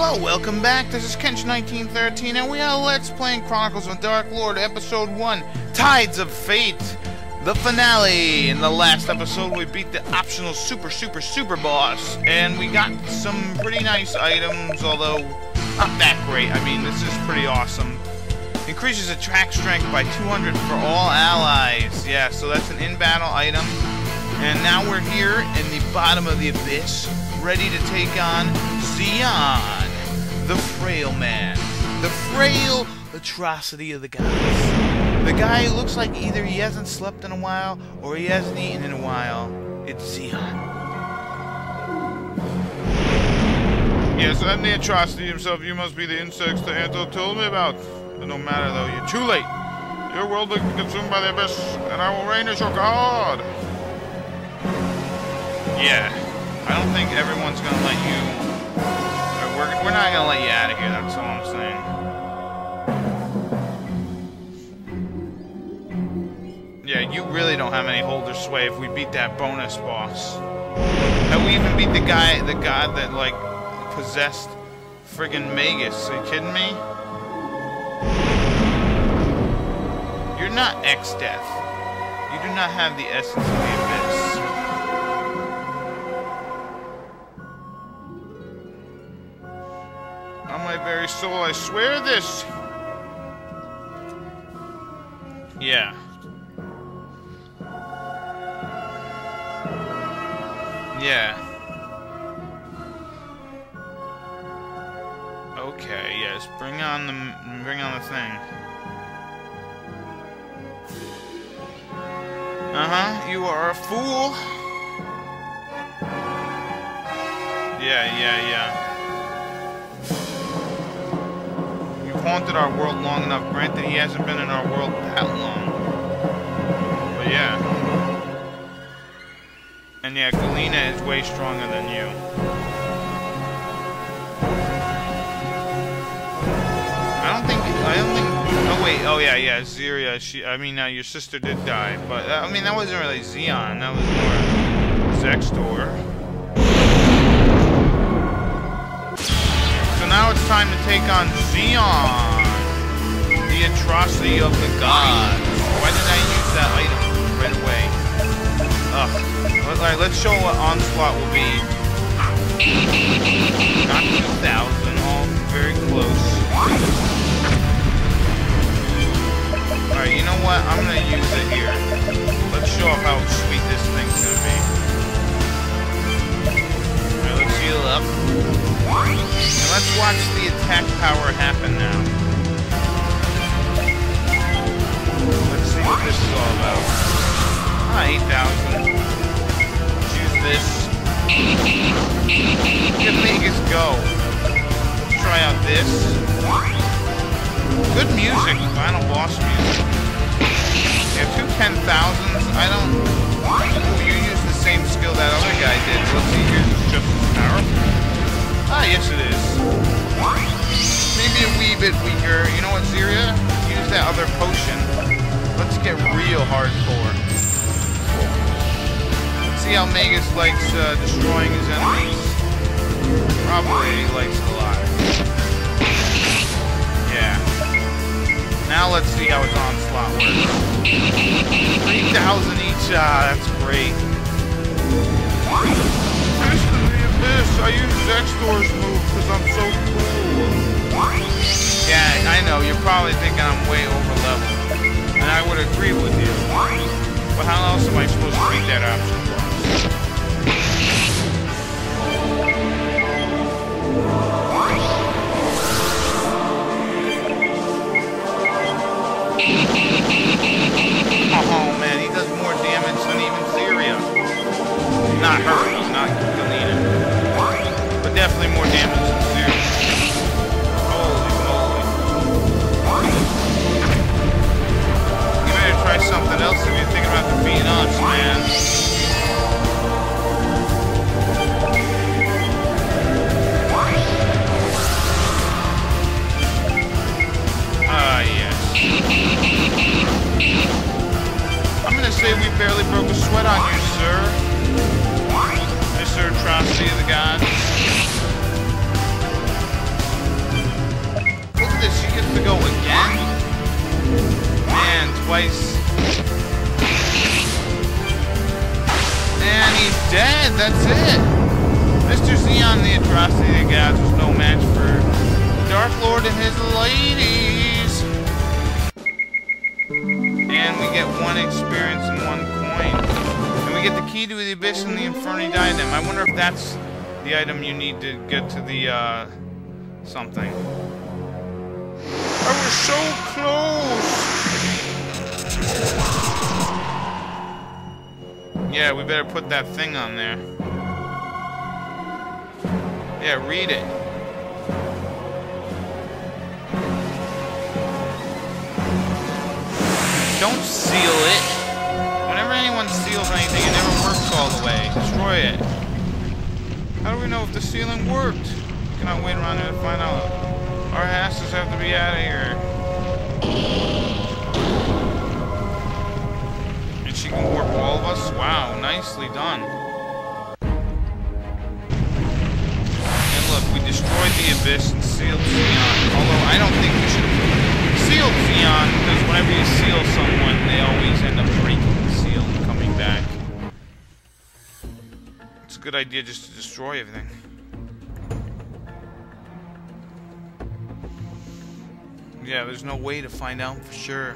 Hello, welcome back. This is Kenshin1913, and we are Let's Playing Chronicles of Dark Lord, Episode 1, Tides of Fate, the finale. In the last episode, we beat the optional super, super, super boss, and we got some pretty nice items, although not that great. I mean, this is pretty awesome. Increases attack strength by 200 for all allies. Yeah, so that's an in-battle item. And now we're here in the bottom of the abyss, ready to take on Xe'on, the frail man, the frail atrocity of the gods. The guy who looks like either he hasn't slept in a while or he hasn't eaten in a while. It's Xe'on. Yes, I'm the atrocity himself. You must be the insects the Anto told me about. But no matter though, you're too late. Your world will be consumed by the abyss, and I will reign as your god. Yeah, I don't think everyone's gonna let you. We're, we're not gonna let you out of here. That's all I'm saying. Yeah, you really don't have any hold or sway if we beat that bonus boss. And we even beat the guy, the god that like possessed friggin' Magus. Are you kidding me? You're not Exdeath. You do not have the essence very soul, I swear this. Yeah. Yeah. Okay, yes, bring on the bring on the thing. Uh-huh, you are a fool. Yeah, yeah, yeah. Haunted our world long enough. Granted, he hasn't been in our world that long. But yeah. And yeah, Gelina is way stronger than you. I don't think. I don't think. Oh wait. Oh yeah, yeah. Xiria. She. I mean, uh, your sister did die, but uh, I mean that wasn't really Xe'on. That was more Zexzor. Time to take on Xe'on, the atrocity of the gods. Why did I use that item right away? Ugh. Alright, let's show what Onslaught will be. Not 2,000, all very close. Alright, you know what? I'm gonna use it here. Let's show off how sweet power happen now. Let's see what this is all about. Ah, 8,000 this. Get Vegas go. Let's try out this. Good music, final boss music. Yeah, two ten thousands. I don't. Ooh, you use the same skill that other guy did. Let's see, is just as powerful. Ah, yes it is. Maybe a wee bit weaker. You know what, Xiria? Use that other potion. Let's get real hardcore Let's see how Magus likes uh, destroying his enemies. Probably likes it a lot. Yeah. Now let's see how his onslaught works. 3,000 each. Ah, that's great. Fist of the abyss. I use Zexzor's move because I'm so cool. Yeah, I know. You're probably thinking I'm way over level. And I would agree with you. But how else am I supposed to beat that option? being honest, man. Ah, say we barely broke a sweat on you, sir. Mr. Atrocity of the Gods. Look at this, you get to go again. Man, twice. He's dead, that's it. Mr. Xe'on the Atrocity Gods was no match for Dark Lord and his ladies. And we get one experience and one coin. And we get the key to the Abyss and the Inferini Diadem. I wonder if that's the item you need to get to the, uh, something. I was so close! Yeah, we better put that thing on there. Yeah, read it. Don't seal it. Whenever anyone seals anything, it never works all the way. Destroy it. How do we know if the sealing worked? We cannot wait around here to find out. Our asses have to be out of here. She can all of us? Wow, nicely done. And look, we destroyed the Abyss and sealed Xe'on. Although I don't think we should have sealed Xe'on, because whenever you seal someone, they always end up breaking the seal and coming back. It's a good idea just to destroy everything. Yeah, there's no way to find out for sure.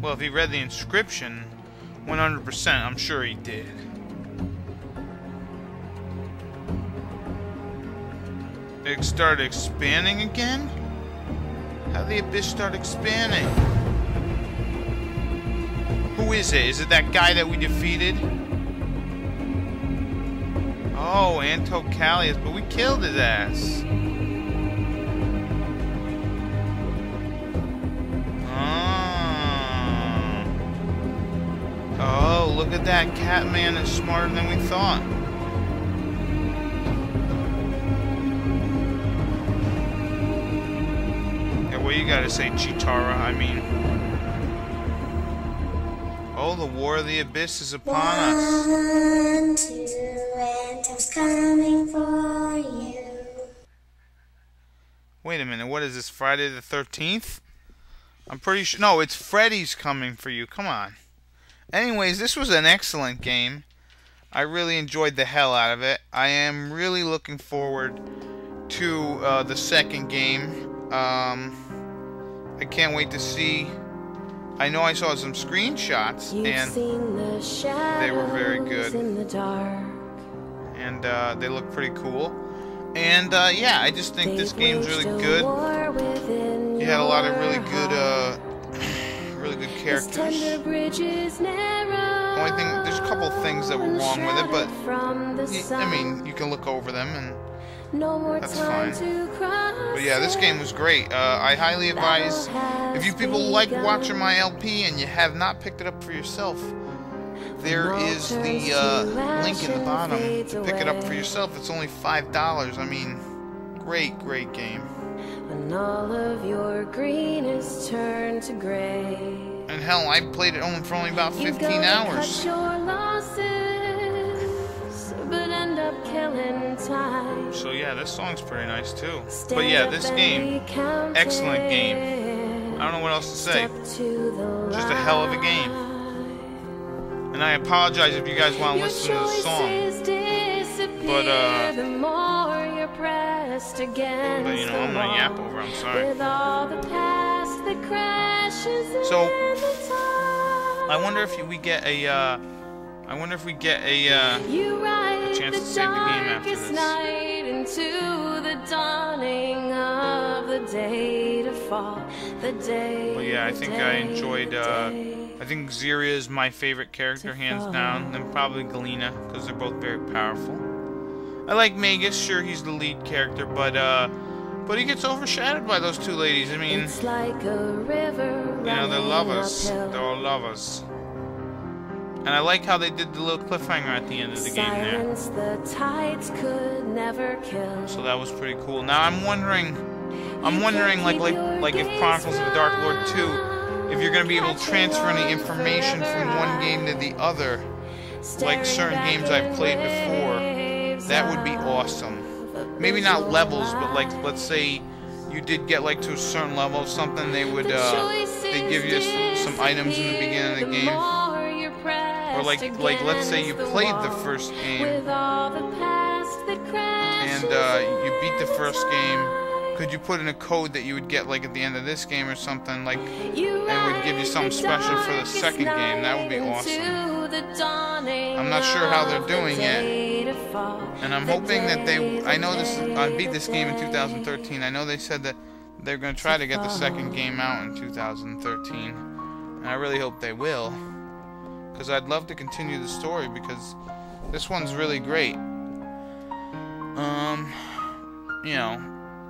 Well, if he read the inscription, 100%, I'm sure he did. It started expanding again? How did the abyss start expanding? Who is it? Is it that guy that we defeated? Oh, Anto Calias, but we killed his ass. Look at that. Catman is smarter than we thought. Yeah, what you gotta say, Chitara? I mean... Oh, the War of the Abyss is upon us. One, two, and time's coming for you. Wait a minute, what is this, Friday the 13th? I'm pretty sure. No, it's Freddy's coming for you. Come on. Anyways, this was an excellent game. I really enjoyed the hell out of it. I am really looking forward to uh, the second game. Um, I can't wait to see. I know I saw some screenshots, You've and the they were very good. in the dark. and uh, they look pretty cool. And uh, yeah, I just think this They've game's really good. You had a lot of really good, uh, really good characters. tender bridge is narrow, Only thing, there's a couple things that were wrong with it, but from the y- sun. I mean, you can look over them, and no more that's time fine. but yeah, this game was great. Uh, I highly advise if you people like watching my LP and you have not picked it up for yourself, there is the uh, link in the bottom to pick it up for yourself. It's only five dollars. I mean, great, great game. When all of your green is turned to gray. And hell, I played it only for only about 15 hours. losses, but end up killing time. So yeah, this song's pretty nice too. But yeah, this game, excellent game. I don't know what else to say. Just a hell of a game. And I apologize if you guys want to listen to the song. But, uh, the more you're pressed against But you know, I'm gonna yap over. I'm sorry. With all the past that crashes So, in the tide. I wonder if we get a. Uh, I wonder if we get a. Uh, You ride chance the to save the game after this. night into the dawning of the day to fall. The day. But yeah, I think I enjoyed, uh. I think Xiria is my favorite character, hands down. Then probably Gelina, because they're both very powerful. I like Magus, sure he's the lead character, but uh, but he gets overshadowed by those two ladies. I mean, It's like a river you know, they're lovers. uphill. They're all lovers. And I like how they did the little cliffhanger at the end of the game there. The tides could never kill. So that was pretty cool. Now I'm wondering, I'm wondering like like like if Chronicles of the Dark Lord 2, if you're gonna be able to transfer any information from one game to the other, like certain games I've played before. That would be awesome. Maybe not levels, but like let's say you did get like to a certain level of something, they would uh, they give you some items in the beginning of the game. Or like- like, let's say you played the first game and and uh, you beat the first game. Could you put in a code that you would get like at the end of this game or something like? and would give you something special for the second game. That would be awesome. I'm not sure how they're doing it. And I'm hoping that they. I know this. I beat this game in 2013. I know they said that they're going to try to get the second game out in 2013. And I really hope they will. Because I'd love to continue the story because this one's really great. Um, you know,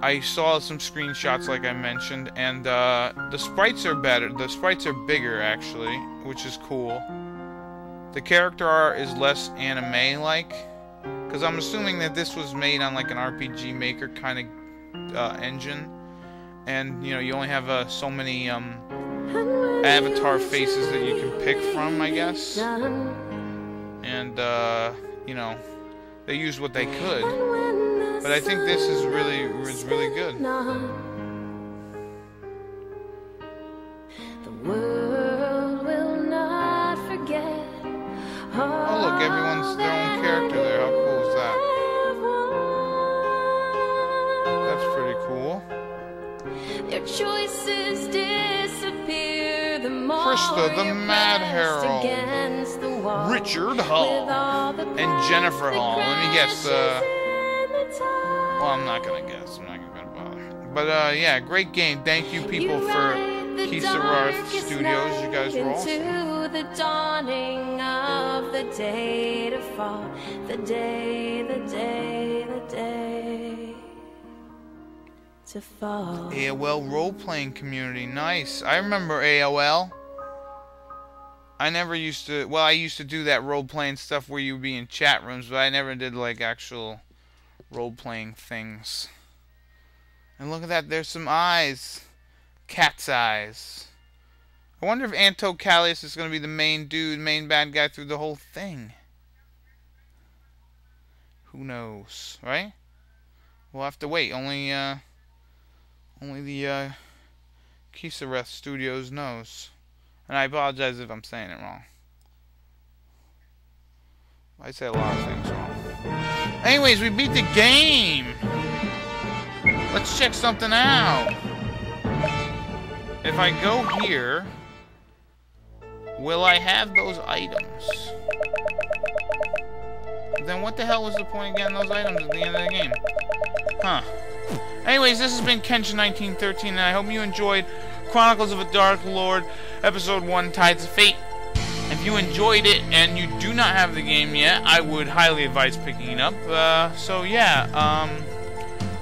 I saw some screenshots like I mentioned, and uh, the sprites are better. The sprites are bigger actually, which is cool. The character art is less anime-like, because I'm assuming that this was made on like an RPG Maker kind of uh, engine, and you know you only have uh, so many um, avatar faces that you can pick from, I guess, and uh, you know they used what they could. But I think this is really is really good. Choices disappear the more Krista, the Mad Herald. against the. Richard Hall. And Jennifer Hall. Let me guess, uh, that crashes in the tide. Well, I'm not gonna guess. I'm not gonna bother. But uh, yeah, great game. Thank you people You for Kisareth Studios. You guys were awesome. The dawning of the day to fall. The day, the day, the day to fall. AOL role playing community. Nice. I remember AOL. I never used to. Well, I used to do that role playing stuff where you would be in chat rooms, but I never did like actual role playing things. And look at that. There's some eyes. Cat's eyes. I wonder if Anto Calias is going to be the main dude, main bad guy through the whole thing. Who knows, right? We'll have to wait. Only, uh, only the uh, Studios knows. And I apologize if I'm saying it wrong. I say a lot of things wrong. Anyways, we beat the game! Let's check something out. If I go here, will I have those items? Then what the hell was the point of getting those items at the end of the game? Huh. Anyways, this has been Kenshin1913, and I hope you enjoyed Chronicles of a Dark Lord, Episode 1, Tides of Fate. If you enjoyed it and you do not have the game yet, I would highly advise picking it up. Uh, so yeah, um,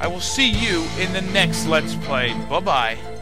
I will see you in the next Let's Play. Bye-bye.